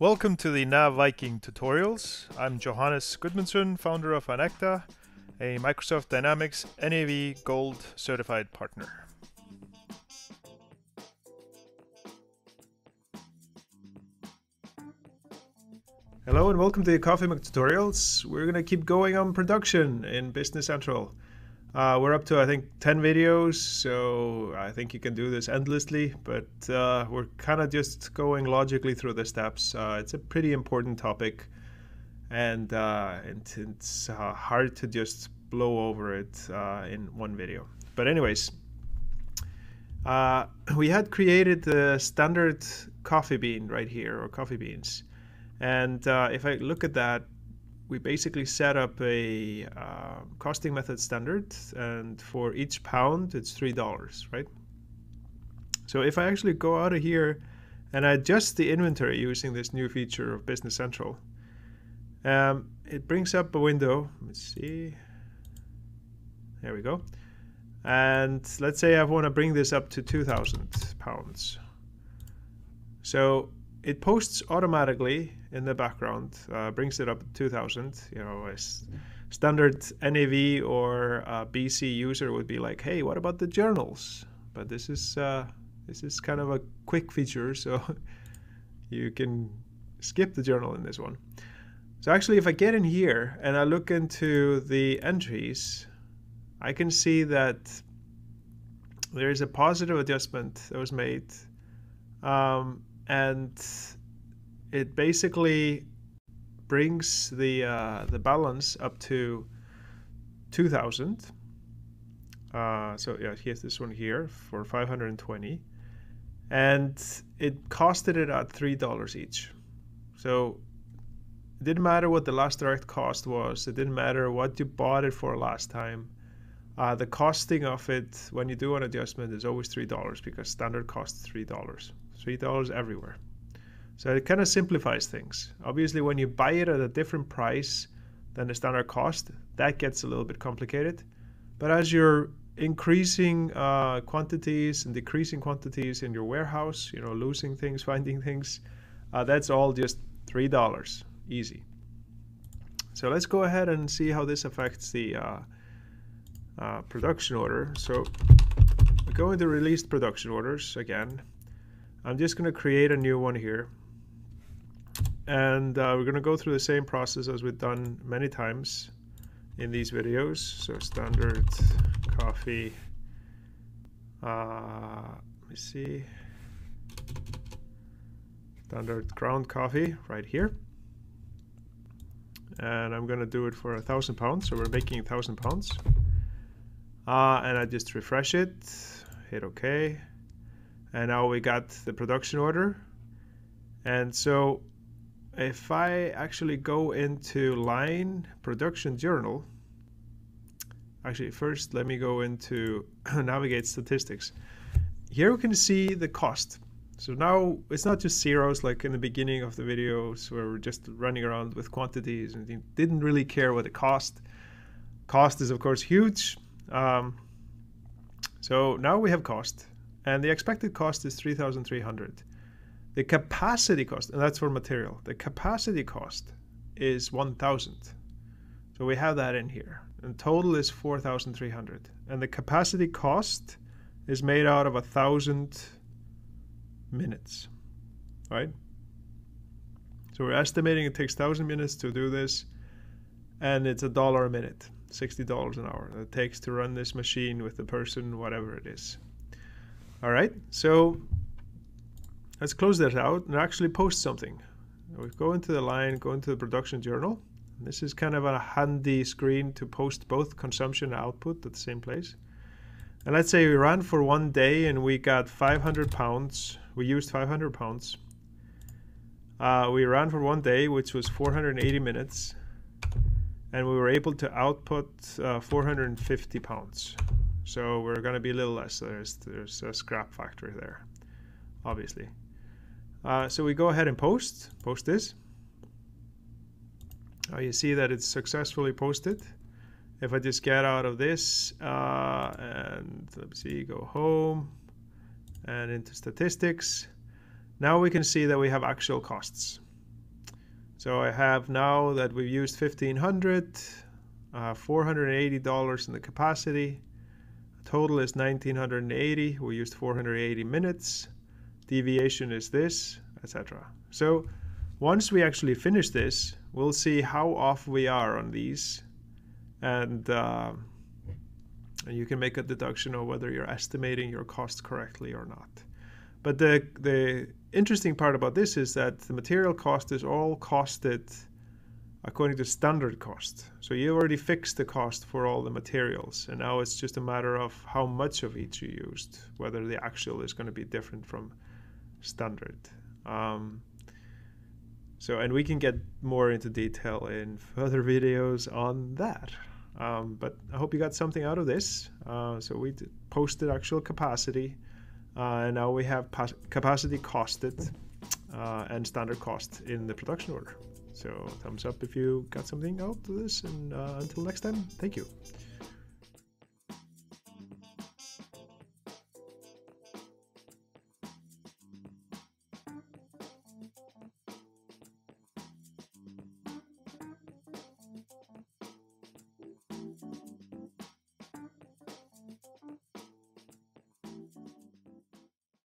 Welcome to the Nav Viking tutorials. I'm Johannes Gudmundsson, founder of inecta, a Microsoft Dynamics NAV Gold certified partner. Hello and welcome to the Coffee Mug tutorials. We're going to keep going on production in Business Central. Uh, we're up to, I think, 10 videos, so I think you can do this endlessly, but uh, we're kind of just going logically through the steps. Uh, it's a pretty important topic, and, uh, it's uh, hard to just blow over it uh, in one video. But anyways, we had created the standard coffee bean right here, or coffee beans. And if I look at that, we basically set up a uh, costing method standard and for each pound it's three dollars right? So if I actually go out of here and I adjust the inventory using this new feature of Business Central um, it brings up a window. Let's see. There we go. And let's say I want to bring this up to 2000 pounds. So it posts automatically in the background, uh, brings it up to 2000. You know, a standard NAV or BC user would be like, hey, what about the journals? But this is uh, this is kind of a quick feature, so you can skip the journal in this one. So actually, if I get in here and I look into the entries, I can see that there is a positive adjustment that was made. Um, and it basically brings the uh, the balance up to 2000 uh, so yeah here's this one here for 520 and it costed it at three dollars each. So it didn't matter what the last direct cost was. It didn't matter what you bought it for last time. Uh, the costing of it when you do an adjustment is always three dollars because standard costs three dollars $3 everywhere. So it kind of simplifies things. Obviously, when you buy it at a different price than the standard cost, that gets a little bit complicated. But as you're increasing uh, quantities and decreasing quantities in your warehouse, you know, losing things, finding things, uh, that's all just $3, easy. So let's go ahead and see how this affects the uh, uh production order. So go into released production orders again. I'm just going to create a new one here. And uh, we're going to go through the same process as we've done many times in these videos. So standard coffee. Uh, let me see. Standard ground coffee right here. And I'm going to do it for a thousand pounds. So we're making a thousand pounds. Uh, and I just refresh it, hit OK and now we got the production order. And so if I actually go into line production journal actually first let me go into navigate statistics. Here we can see the cost. So now it's not just zeros like in the beginning of the videos where we're just running around with quantities and didn't really care what the cost. Cost is of course huge. Um, so now we have cost and the expected cost is 3,300. The capacity cost, and that's for material, the capacity cost is 1,000. So we have that in here. And total is 4,300. And the capacity cost is made out of a thousand minutes, right? So we're estimating it takes 1,000 minutes to do this, and it's a dollar a minute, $60 an hour. It takes to run this machine with the person, whatever it is. All right, so let's close that out and actually post something. We go into the line, go into the production journal. This is kind of a handy screen to post both consumption and output at the same place. And let's say we ran for one day and we got 500 pounds. We used 500 pounds. Uh, we ran for one day, which was 480 minutes. And we were able to output uh, 450 pounds. So we're going to be a little less. There's, there's a scrap factor there, obviously. Uh, so we go ahead and post, post this. Uh, you see that it's successfully posted. If I just get out of this uh, and let's see, go home and into statistics, now we can see that we have actual costs. So I have now that we've used 1500 uh, $480 in the capacity. Total is 1980. We used 480 minutes. Deviation is this, etc. So once we actually finish this, we'll see how off we are on these. And uh, you can make a deduction of whether you're estimating your cost correctly or not. But the, the interesting part about this is that the material cost is all costed according to standard cost. So you already fixed the cost for all the materials, and now it's just a matter of how much of each you used, whether the actual is going to be different from standard. Um, so, and we can get more into detail in further videos on that. Um, but I hope you got something out of this. Uh, so we posted actual capacity, uh, and now we have capacity costed uh, and standard cost in the production order. So thumbs up if you got something out of this, and uh, until next time, thank you.